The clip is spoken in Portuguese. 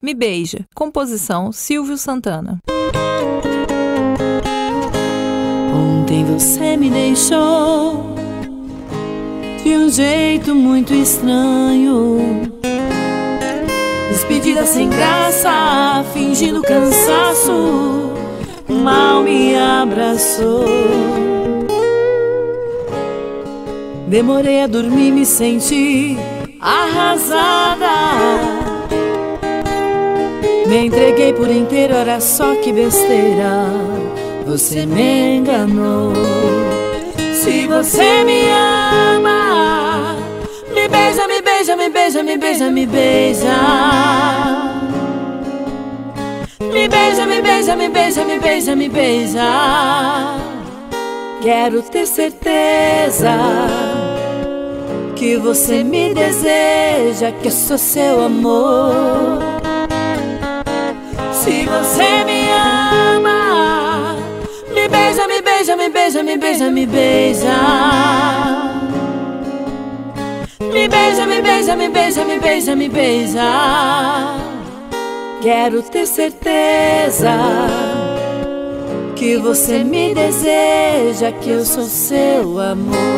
Me Beija, composição Silvio Santana. Ontem você me deixou de um jeito muito estranho. Despedida sem graça, fingindo cansaço, mal me abraçou. Demorei a dormir, me senti arrasada. Me entreguei por inteiro, era só que besteira. Você me enganou. Se você me ama, me beija, me beija, me beija, me beija, me beija. Me beija, me beija, me beija, me beija, me beija. Quero ter certeza que você me deseja, que eu sou seu amor. Se você me ama, me beija, me beija, me beija, me beija, me beija. Me beija, me beija, me beija, me beija, me beija. Quero ter certeza que você me deseja, que eu sou seu amor.